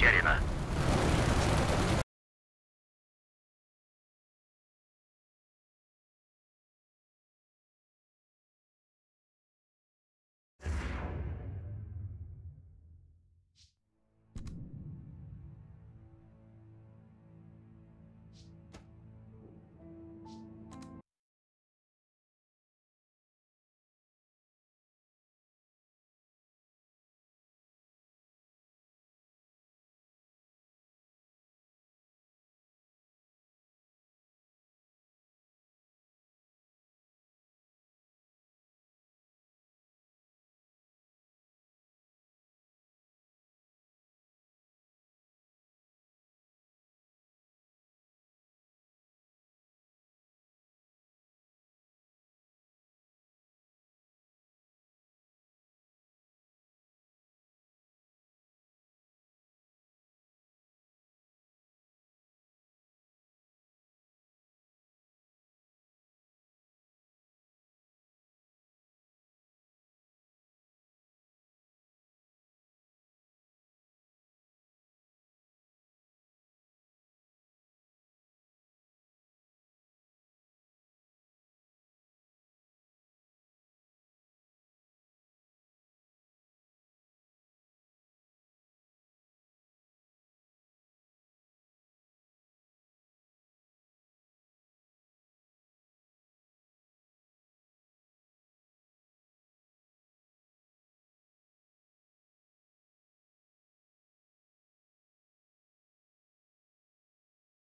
потеряно.